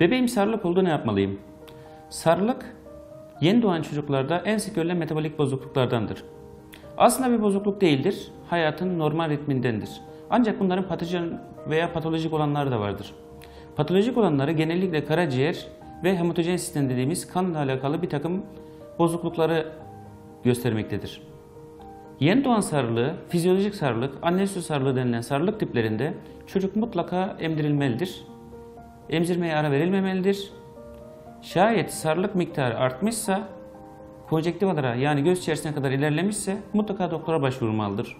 Bebeğim sarılık oldu ne yapmalıyım? Sarılık yeni doğan çocuklarda en sık görülen metabolik bozukluklardandır. Aslında bir bozukluk değildir, hayatın normal ritmindendir. Ancak bunların patojen veya patolojik olanları da vardır. Patolojik olanları genellikle karaciğer ve hematojen sistem dediğimiz kanla alakalı bir takım bozuklukları göstermektedir. Yeni doğan sarılığı, fizyolojik sarılık, anne sütü sarılığı denilen sarılık tiplerinde çocuk mutlaka emdirilmelidir. Emzirmeye ara verilmemelidir. Şayet sarılık miktarı artmışsa, konjektivalara yani göz içerisine kadar ilerlemişse mutlaka doktora başvurulmalıdır.